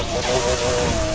ハハハハ!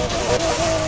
Oh, my God.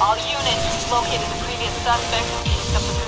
All units, we've located the previous suspect.